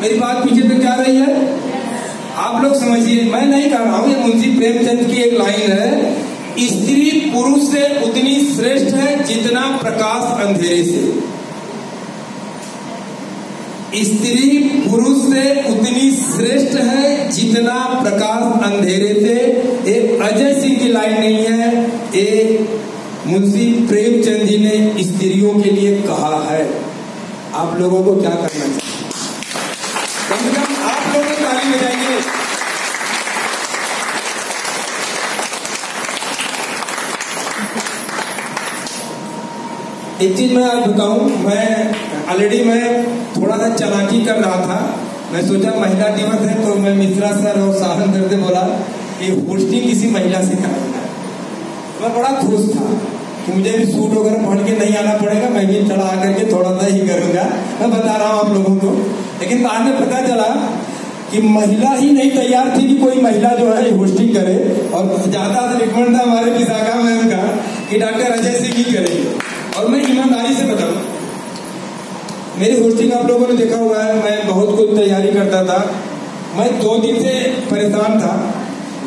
मेरी बात पीछे तक जा रही है? आप लोग समझिए, मैं नहीं कह रहा हूँ, ये मुंशी प्रेमचंद की एक लाइन है। स्त्री पुरुष से उतनी श्रेष्ठ है जितना प्रकाश अंधेरे से। स्त्री पुरुष से उतनी श्रेष्ठ है जितना प्रकाश अंधेरे से। एक अजय सिंह की लाइन नहीं है एक मुंशी प्रेमचंद जी ने स्त्रियों के लिए कहा है। आप लोगों को क्या करना चाहिए? कम से कम आप ताली बजाइए। एक चीज़ मैं आज बताऊँ, मैं ऑलरेडी मैं थोड़ा सा चलाकी कर रहा था। मैं सोचा महिला दिवस है तो मैं मिश्रा सर और साहन करते बोला कि होस्टिंग किसी महिला से कराना मैं बड़ा खुश था कि मुझे भी सूट वगैरह पहन के नहीं आना पड़ेगा, मैं भी चढ़ा करके थोड़ा सा ही करूँगा। मैं बता रहा हूँ आप लोगों को। लेकिन बाद में पता चला कि महिला ही नहीं तैयार थी कि कोई महिला जो है होस्टिंग करे। और ज़्यादा रिकमेंड था हमारे विशाखा मैम का कि डॉक्टर अजय सिंह ही करेंगे और मैं ईमानदारी से बताऊँ, मेरी होस्टिंग आप लोगों ने देखा हुआ है, मैं बहुत कुछ तैयारी करता था। मैं दो दिन से परेशान था।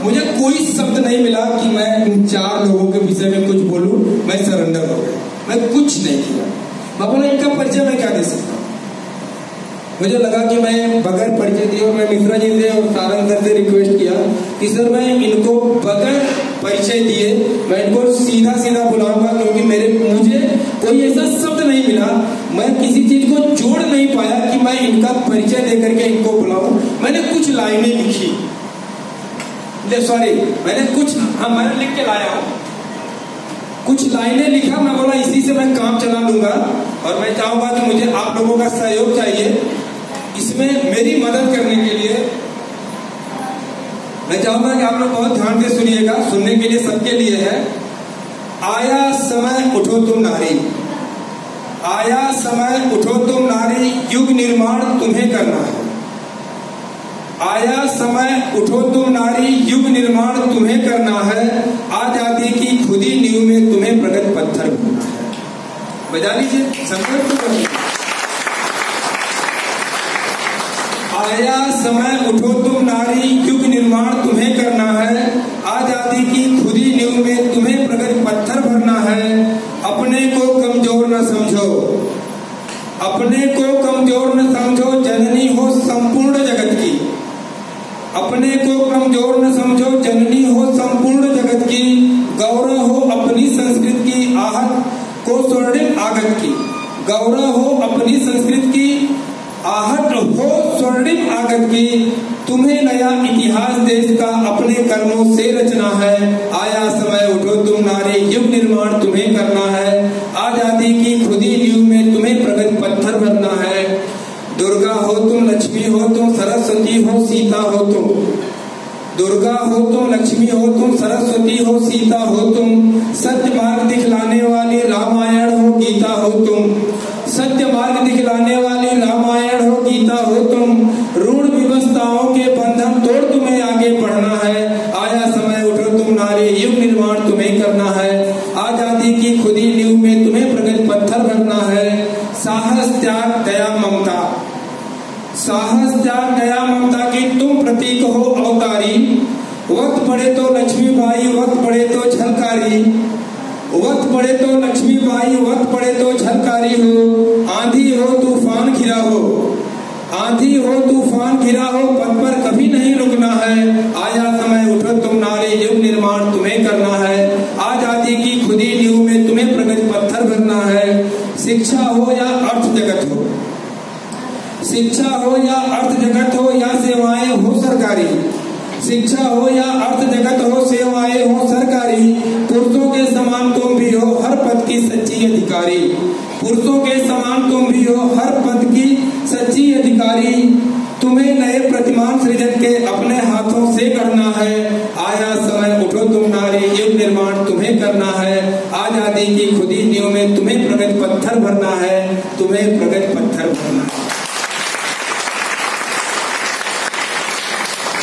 मुझे कोई शब्द नहीं मिला कि मैं इन चार लोगों के विषय में कुछ बोलूँ, मैं सरेंडर हो गया। मैं कुछ नहीं किया। बोला इनका परिचय मैं क्या दे सकता मुझे लगा कि मैं बगैर परिचय दिए और मैं मिश्रा जी से और सारंग सर से रिक्वेस्ट किया कि सर मैं इनको बगैर परिचय दिए मैं इनको सीधा सीधा बुलाऊँगा क्योंकि मेरे, मुझे कोई ऐसा शब्द नहीं मिला। मैं किसी चीज़ को जोड़ नहीं पाया कि मैं इनका परिचय देकर के इनको बुलाऊं। मैंने कुछ लाइनें लिखी। सॉरी मैंने कुछ हाँ मैंने लिख के लाया हूँ। कुछ लाइनें लिखा, मैं बोला, इसी से मैं काम चला लूँगा। और मैं चाहूँगा कि मुझे आप लोगों का सहयोग चाहिए। इसमें मेरी मदद करने के लिए मैं चाहूँगा कि आप लोग बहुत ध्यान से सुनिएगा, सुनने के लिए सबके लिए है। आया समय, उठो तुम नारी। आया समय, उठो तुम नारी, युग निर्माण तुम्हें करना है। आया समय, उठो तुम नारी, युग निर्माण तुम्हें करना है। आज़ादी की खुदी नींव में तुम्हें प्रगत पत्थर बनना है। बजा लीजिए, संकल्प आया समय उठो तुम नारी युग निर्माण तुम्हें करना है। आज़ादी की खुदी नींव में तुम्हें प्रगति पत्थर भरना है। अपने को कमज़ोर न समझो। अपने को कमज़ोर न समझो, जननी हो संपूर्ण जगत की। अपने को कमज़ोर न समझो, जननी हो संपूर्ण जगत की। गौरव हो अपनी संस्कृति की आहत को स्वर्णिम आगत की। गौरव हो अपनी संस्कृति की आहट हो स्वर्णिम आगत की, तुम्हें नया इतिहास देश का अपने कर्मों से रचना है। आया समय उठो तुम नारी, युग निर्माण तुम्हें करना है। आज़ादी की खुदी नींव में तुम्हें प्रगति पत्थर भरना है। दुर्गा हो तुम, लक्ष्मी हो तुम, सरस्वती हो, सीता हो तुम। दुर्गा हो तुम, लक्ष्मी हो तुम, सरस्वती हो, सीता हो तुम। सत्य मार्ग दिखलाने वाली रामायण हो, गीता हो तुम। सत्य मार्ग दिखलाने वाली युग निर्माण तुम्हें करना है। आज़ादी की खुदी नींव में तुम्हें प्रगति पत्थर भरना है। साहस, त्याग, दया, ममता। साहस, त्याग, दया, ममता की तुम प्रतीक हो अवतारी। वक्त पड़े तो लक्ष्मी बाई वक्त पड़े तो झलकारी वक्त पड़े तो लक्ष्मी बाई वक्त पड़े तो झलकारी हो। आंधी हो, तूफ़ान घिरा हो। आंधी हो, तूफ़ान घिरा हो पद पर कभी नहीं रुकना है। आया अर्थ जगत हो। शिक्षा हो या अर्थ जगत हो या सेवाएँ हो सरकारी। शिक्षा हो या अर्थ जगत हो, सेवाएँ हो सरकारी। पुरुषों के समान तुम भी हो, हर पद की सच्ची अधिकारी। पुरुषों के समान तुम भी हो, हर पद की सच्ची अधिकारी। तुम्हें नए प्रतिमान सृजन के अपने हाथों से करना है। आया समय उठो तुम नारी युग निर्माण तुम्हें करना है। आज़ादी खुद ही नींव में तुम्हें प्रगति पत्थर भरना है, तुम्हें प्रगति पत्थर भरना है।